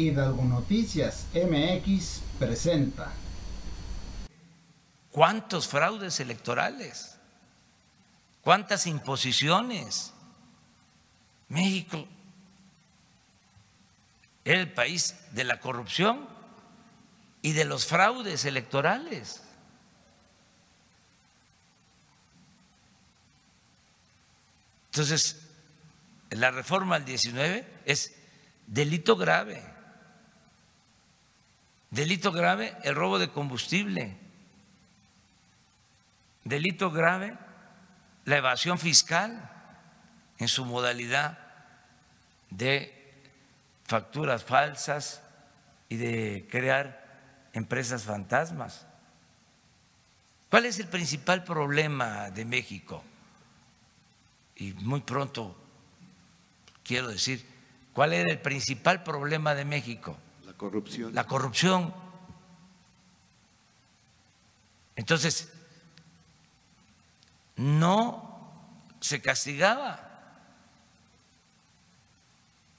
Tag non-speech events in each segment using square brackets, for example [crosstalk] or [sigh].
Hidalgo Noticias MX presenta. ¿Cuántos fraudes electorales? ¿Cuántas imposiciones? México era el país de la corrupción y de los fraudes electorales. Entonces, la reforma al 19 es delito grave. Delito grave el robo de combustible. Delito grave la evasión fiscal en su modalidad de facturas falsas y de crear empresas fantasmas. ¿Cuál es el principal problema de México? Y muy pronto quiero decir, ¿cuál era el principal problema de México? Corrupción. La corrupción. Entonces, no se castigaba.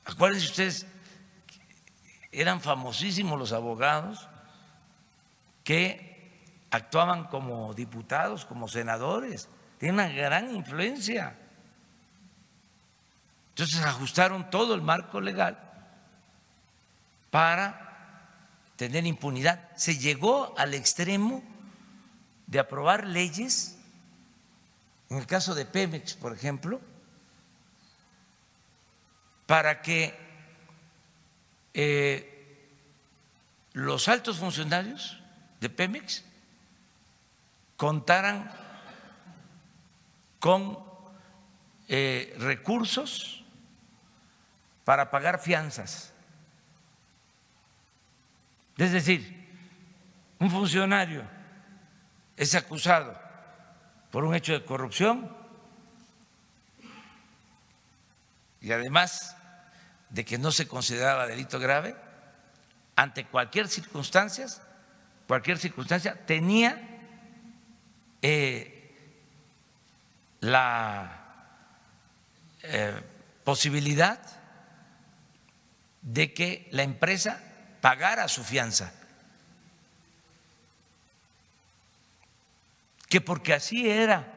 Acuérdense ustedes, eran famosísimos los abogados que actuaban como diputados, como senadores, tienen una gran influencia. Entonces ajustaron todo el marco legal para tener impunidad. Se llegó al extremo de aprobar leyes, en el caso de Pemex, por ejemplo, para que eh, los altos funcionarios de Pemex contaran con eh, recursos para pagar fianzas. Es decir, un funcionario es acusado por un hecho de corrupción y además de que no se consideraba delito grave, ante cualquier circunstancia, cualquier circunstancia, tenía eh, la eh, posibilidad de que la empresa pagara su fianza. Que porque así era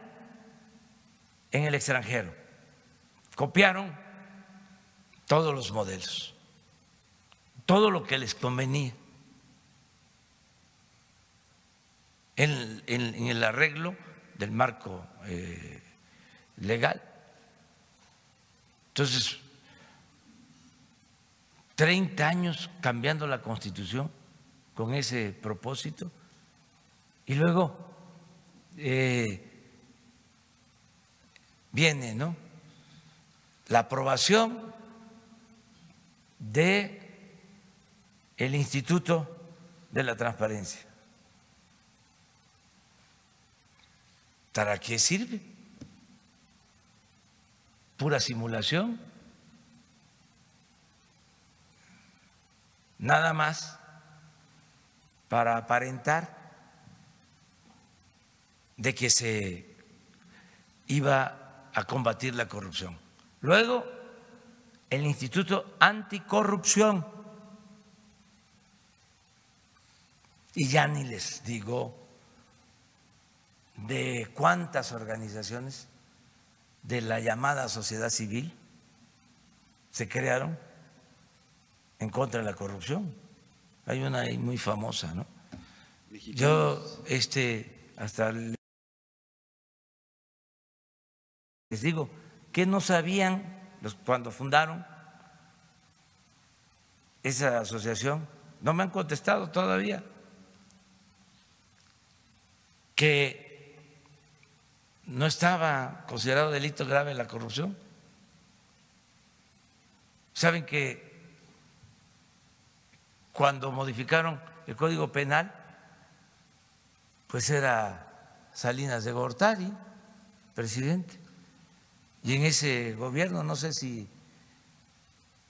en el extranjero. Copiaron todos los modelos, todo lo que les convenía en, el arreglo del marco eh, legal. Entonces, 30 años cambiando la constitución con ese propósito y luego eh, viene ¿no? la aprobación de el Instituto de la Transparencia. ¿Para qué sirve? Pura simulación. Nada más para aparentar de que se iba a combatir la corrupción. Luego, el Instituto Anticorrupción. Y ya ni les digo de cuántas organizaciones de la llamada sociedad civil se crearon en contra de la corrupción. Hay una ahí muy famosa, ¿no? Yo, este, hasta les digo, que no sabían cuando fundaron esa asociación? No me han contestado todavía. Que no estaba considerado delito grave la corrupción. Saben que cuando modificaron el Código Penal, pues era Salinas de Gortari, presidente. Y en ese gobierno, no sé si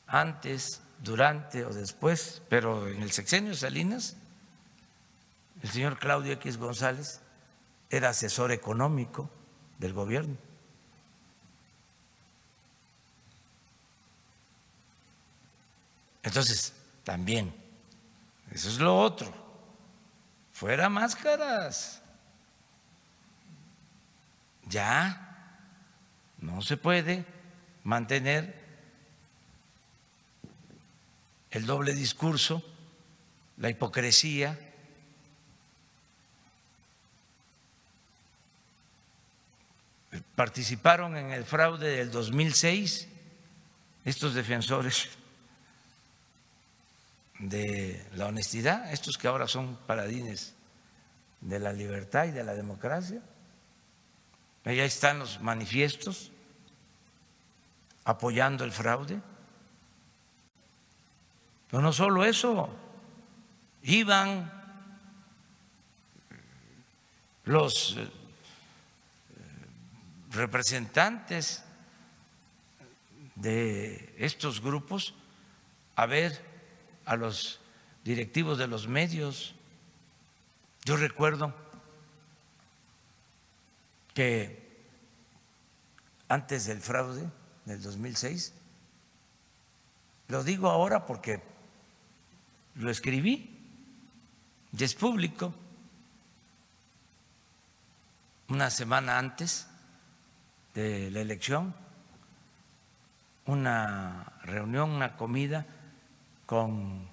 antes, durante o después, pero en el sexenio Salinas, el señor Claudio X González era asesor económico del gobierno. Entonces, también. Eso es lo otro. Fuera máscaras. Ya no se puede mantener el doble discurso, la hipocresía. Participaron en el fraude del 2006 estos defensores de la honestidad, estos que ahora son paladines de la libertad y de la democracia. Allá están los manifiestos apoyando el fraude. Pero no solo eso, iban los eh, representantes de estos grupos a ver a los directivos de los medios. Yo recuerdo que antes del fraude del 2006, lo digo ahora porque lo escribí y es público, una semana antes de la elección, una reunión, una comida con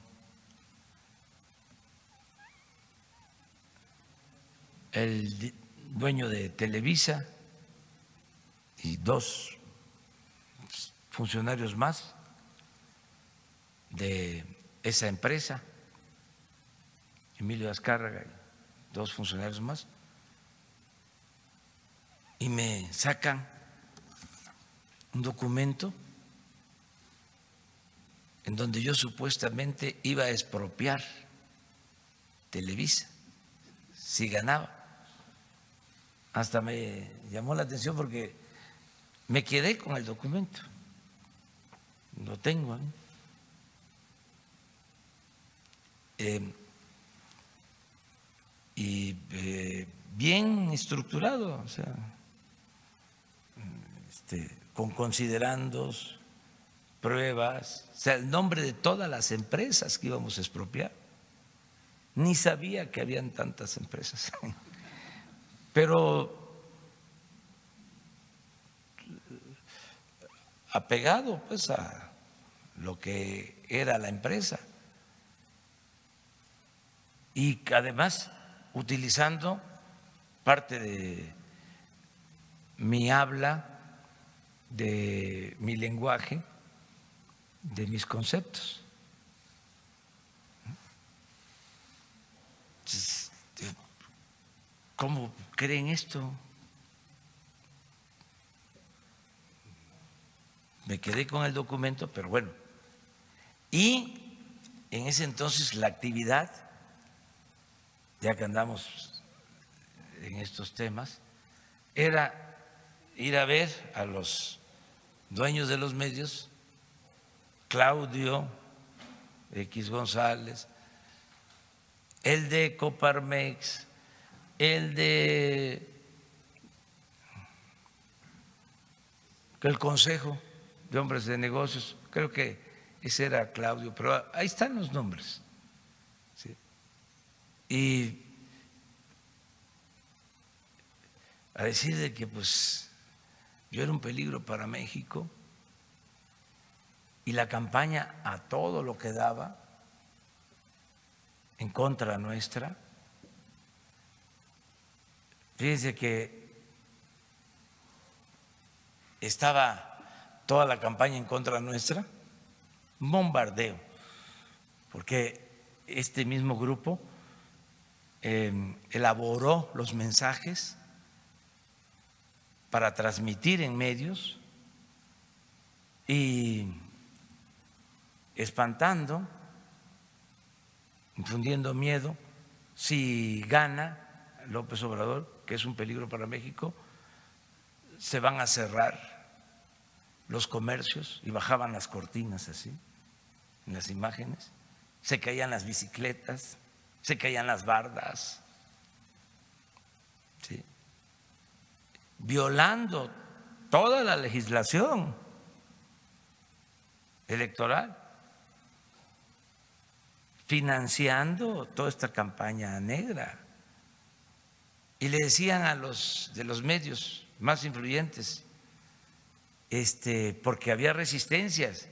el dueño de Televisa y dos funcionarios más de esa empresa, Emilio Azcárraga y dos funcionarios más, y me sacan un documento en donde yo supuestamente iba a expropiar Televisa si ganaba. Hasta me llamó la atención porque me quedé con el documento. Lo tengo. Eh, y eh, bien estructurado, o sea, este, con considerandos, pruebas, o sea, el nombre de todas las empresas que íbamos a expropiar. Ni sabía que habían tantas empresas. [laughs] Pero apegado pues a lo que era la empresa y además utilizando parte de mi habla, de mi lenguaje, de mis conceptos. ¿Cómo creen esto? Me quedé con el documento, pero bueno. Y en ese entonces la actividad, ya que andamos en estos temas, era ir a ver a los dueños de los medios, Claudio X González, el de Coparmex, el de el Consejo de Hombres de Negocios, creo que ese era Claudio, pero ahí están los nombres. Y a decir de que pues yo era un peligro para México y la campaña a todo lo que daba en contra nuestra. Fíjense que estaba toda la campaña en contra nuestra, bombardeo, porque este mismo grupo em, elaboró los mensajes para transmitir en medios y espantando, infundiendo miedo, si gana López Obrador, que es un peligro para México, se van a cerrar los comercios y bajaban las cortinas así, en las imágenes, se caían las bicicletas, se caían las bardas, violando toda la legislación electoral. Financiando toda esta campaña negra. Y le decían a los de los medios más influyentes, este, porque había resistencias,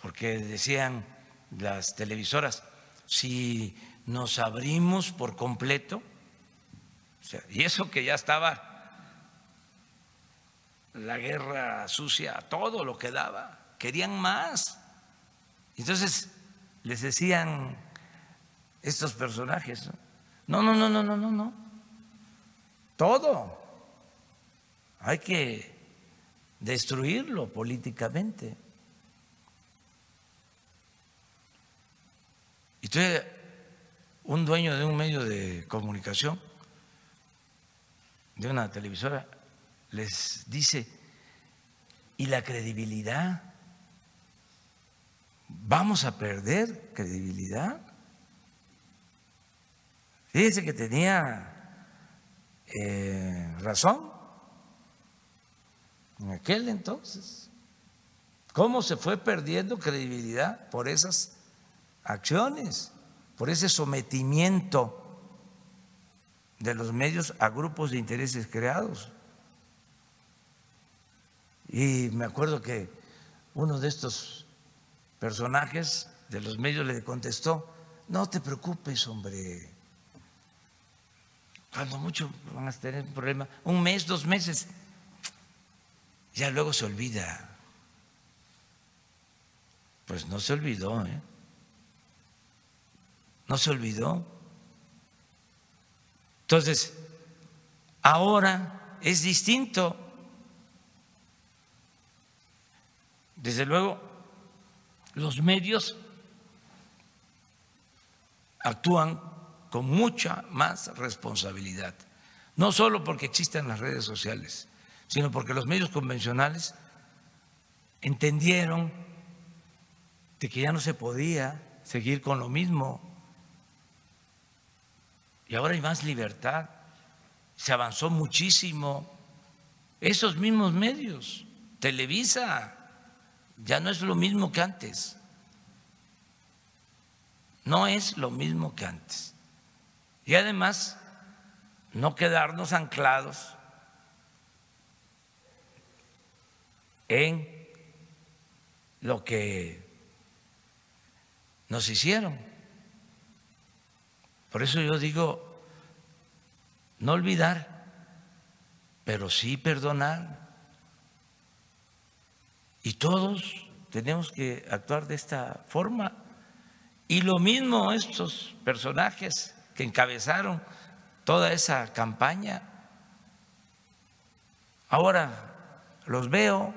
porque decían las televisoras, si nos abrimos por completo, y eso que ya estaba la guerra sucia, todo lo que daba, querían más. Entonces les decían estos personajes, no, no, no, no, no, no, no, todo. Hay que destruirlo políticamente. Y entonces, un dueño de un medio de comunicación, de una televisora, les dice, ¿y la credibilidad? ¿Vamos a perder credibilidad? Fíjese que tenía eh, razón en aquel entonces. ¿Cómo se fue perdiendo credibilidad por esas acciones, por ese sometimiento de los medios a grupos de intereses creados? Y me acuerdo que uno de estos personajes de los medios le contestó, no te preocupes, hombre, cuando mucho van a tener un problema, un mes, dos meses, ya luego se olvida. Pues no se olvidó, ¿eh? No se olvidó. Entonces, ahora es distinto. Desde luego, los medios actúan con mucha más responsabilidad, no solo porque existen las redes sociales, sino porque los medios convencionales entendieron de que ya no se podía seguir con lo mismo. Y ahora hay más libertad, se avanzó muchísimo. Esos mismos medios, Televisa, ya no es lo mismo que antes. No es lo mismo que antes. Y además, no quedarnos anclados en lo que nos hicieron. Por eso yo digo, no olvidar, pero sí perdonar. Y todos tenemos que actuar de esta forma. Y lo mismo estos personajes que encabezaron toda esa campaña. Ahora los veo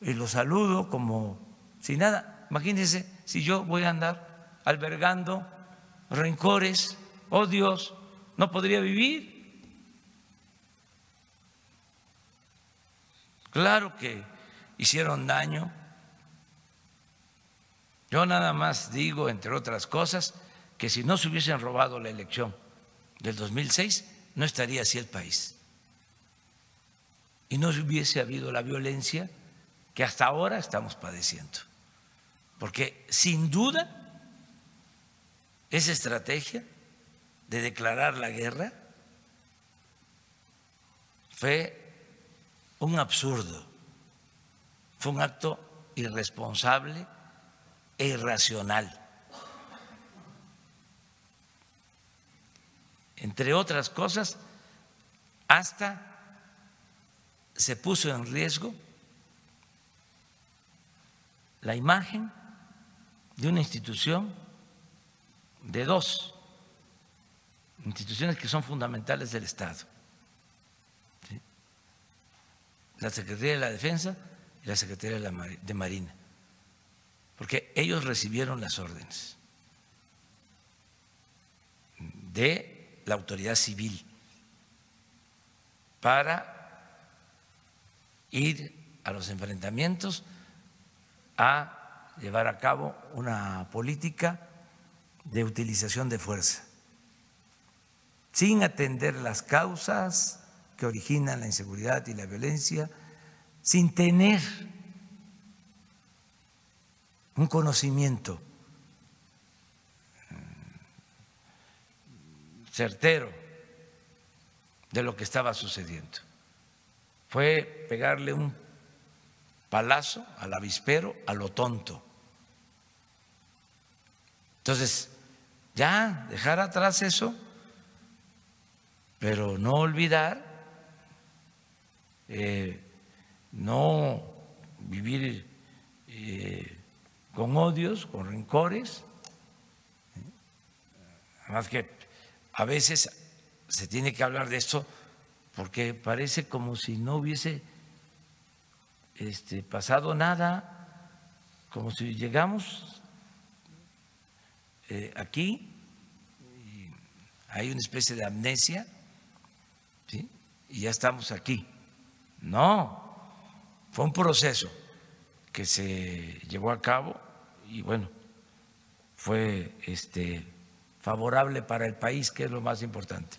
y los saludo como si nada. Imagínense si yo voy a andar albergando rencores, odios, no podría vivir. Claro que hicieron daño. Yo nada más digo, entre otras cosas, que si no se hubiesen robado la elección del 2006, no estaría así el país. Y no hubiese habido la violencia que hasta ahora estamos padeciendo. Porque sin duda esa estrategia de declarar la guerra fue un absurdo, fue un acto irresponsable e irracional. Entre otras cosas, hasta se puso en riesgo la imagen de una institución, de dos instituciones que son fundamentales del Estado, la Secretaría de la Defensa la Secretaría de Marina, porque ellos recibieron las órdenes de la autoridad civil para ir a los enfrentamientos a llevar a cabo una política de utilización de fuerza, sin atender las causas que originan la inseguridad y la violencia, sin tener un conocimiento certero de lo que estaba sucediendo. Fue pegarle un palazo al avispero a lo tonto. Entonces, ya, dejar atrás eso, pero no olvidar eh, no vivir eh, con odios, con rencores. Además que a veces se tiene que hablar de esto porque parece como si no hubiese este, pasado nada, como si llegamos eh, aquí, hay una especie de amnesia, ¿sí? y ya estamos aquí. No, fue un proceso que se llevó a cabo y bueno, fue este, favorable para el país, que es lo más importante.